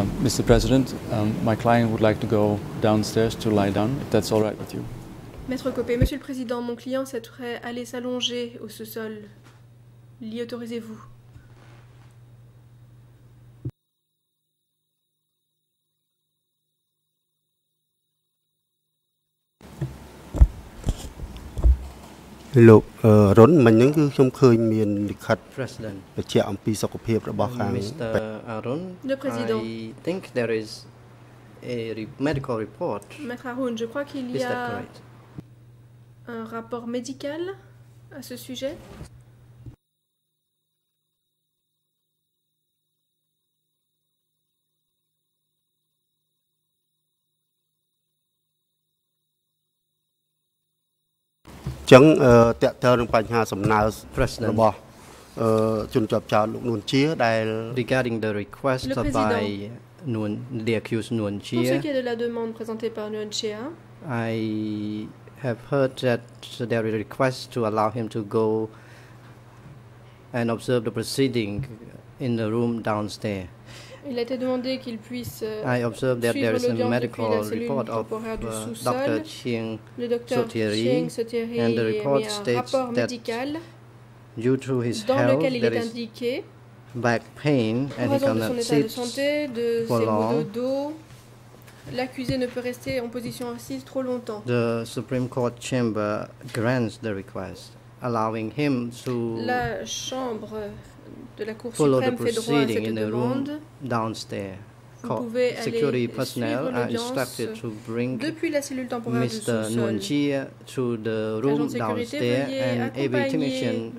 Um, Mr. President, um, my client would like to go downstairs to lie down, if that's all right with you. Maître Copé, Monsieur le Président, mon client souhaiterait aller s'allonger au sous-sol. L'y autorisez-vous ။ លោកអឺរុនមិញហ្នឹងគឺខ្ញុំឃើញមានលិខិត President. បញ្ជាក់អំពីសុខភាពរបស់ខាង Mr. Arun, Le Président. I think there is a re- medical report. Maître Haroun, je crois qu'il y Is that a correct? un rapport médical à ce sujet. ။ regarding the request by Nuon the accused Nuon Chea. Pour ce qui est de la demande présentée par Chea. I have heard that there is a request to allow him to go and observe the proceeding in the room downstairs. Il a été demandé qu'il puisse euh, I observed that there is a medical report of uh. Dr. Chieng Sotieri and the report states rapport that due to his health, there is back pain and he cannot sit santé, de for long. l'accusé ne peut rester en position assise trop longtemps. The Supreme Court chamber grants the request, allowing him to La chambre de la Cour follow the fait droit à proceeding cette in the room demande. downstairs. Vous Security personnel are instructed to bring depuis la cellule temporaire Mr. Nguyen to the room downstairs, and every technician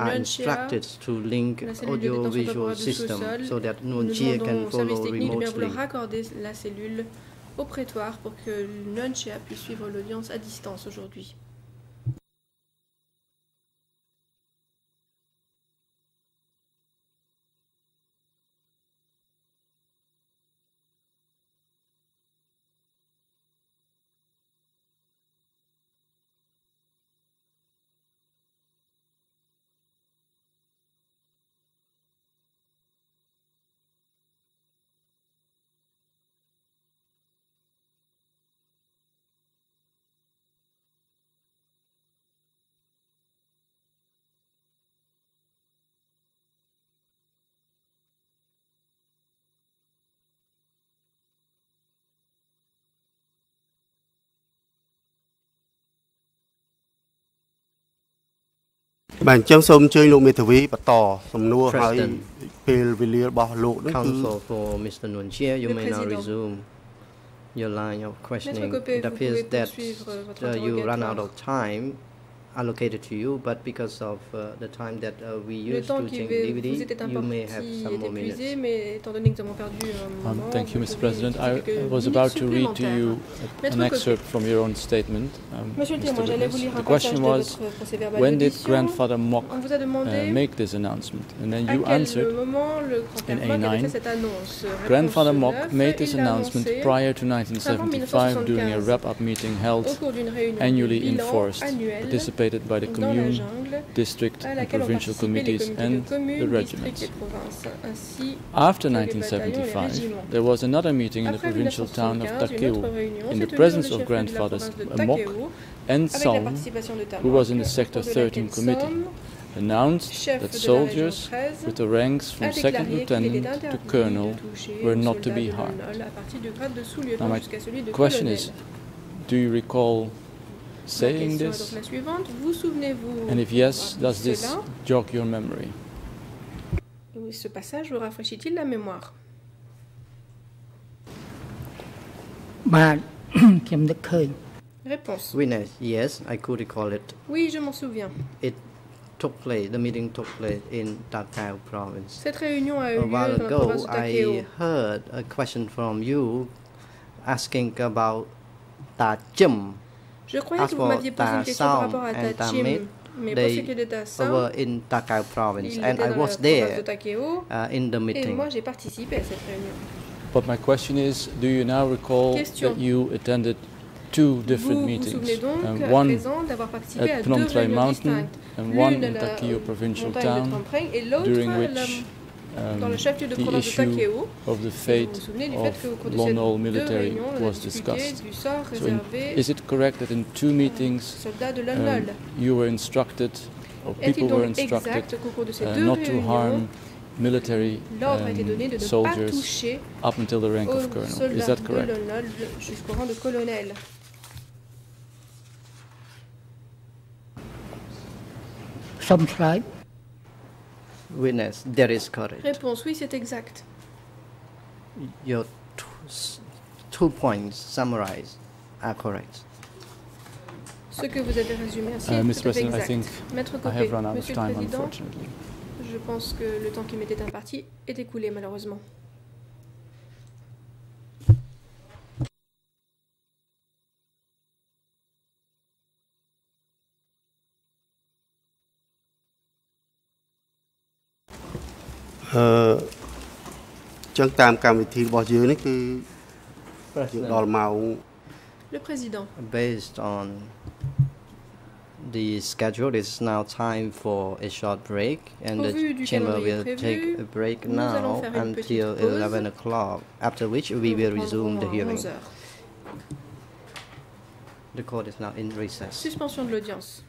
are instructed to link audio-visual system so that Nguyen can follow remotely. raccorder la cellule au prétoire pour que Nguyen Chia puisse suivre l'audience à distance aujourd'hui. ။ បាទអញ្ចឹងសូមអញ្ជើញលោកមេធាវីបន្តសំណួរហើយ President. ពេលវេលារបស់លោកហ្នឹងគឺ Counsel for Mr. Nguyen Chia, you Le may now Président. resume your line of questioning. Copé, It vous appears pouvez that poursuivre votre uh, you run out interrogatoire. of time allocated to you, but because of uh, the time that uh, we Le use temps to qui change va- DVD, you may have some more minutes. épuisé, mais étant donné que nous avons perdu un Um, thank you, Mr. President. I was about to read to you supplémentaires. a- Maître an excerpt from your own statement. um, Mr. témoin, j'allais vous Witness. lire un The question was, votre procès verbal when did grandfather Mok On vous a demandé uh, make this announcement? And then you answered, moment le grand-père in A9, fait cette annonce. Réponse grandfather Mok made this announcement prior to 1975 during a wrap-up meeting held au cours d'une réunion annually in bilan Forest, annuel participated by the commune, jungle district, and provincial committees and the communes, regiments. et provinces, ainsi After que les bataillons et les 1975, there was another meeting in the provincial town of 1975, Takeo in the presence of le chef-lieu de la grandfathers province de Mok Takeo, and avec la Song, participation de who was in the Sector au cours de laquelle 13 committee, announced that de la région soldiers with the ranks from second lieutenant to colonel were not to be harmed. Lionel à partir du grade de Now my jusqu'à celui de question is, do you recall saying this? And if yes, does this jog your memory? ce passage vous rafraîchit-il la mémoire? Réponse. Witness, yes, I could recall it. Oui, je m'en souviens. It took place, the meeting took place in Takao province. Cette réunion a eu lieu dans la province de Takao. I heard a question from you asking about Tajim. Je croyais As que vous for m'aviez posé une question par rapport à and Tachim. Tamit, Mais pour ce they qui est de over in Takeo province, il and était I was la province de there Takeo. uh, in the Et meeting. moi, j'ai participé à cette réunion. But my question is, do you now recall Question. that you attended two different vous vous meetings? souvenez donc Um, à one présent d'avoir participé à at deux Phnom Thrai Mountain and one in la Takeo provincial town, Phnom Preng et l'autre during which dans um, le chef-lieu de province de Takeo, of the fate vous vous souvenez du fait que au so in, is it correct that in two meetings. Um, you were instructed, or people were instructed, uh, not to harm military um, soldiers up until the rank of colonel. Is that correct? Some tribe Witness, that is correct. Réponse oui, c'est exact. Your two, points summarized are correct. Ce que vous avez résumé ainsi Uh, est President, I exact. think Maître I Copé, have run out of Monsieur le time, Président, unfortunately. je pense que le temps qui m'était imparti est écoulé malheureusement. អឺចឹងតាមកម្មវិធីរបស់យើងនេះគឺយើងដល់ម៉ោង Le Président, Based on the schedule, it's now time for a short break, and Au the vu du chamber calendrier will prévu, take a break nous allons now faire une until petite pause. 11 o'clock, after which we will nous resume the reprendrons à hearing. 11 heures. The court is now in recess. Suspension de l'audience.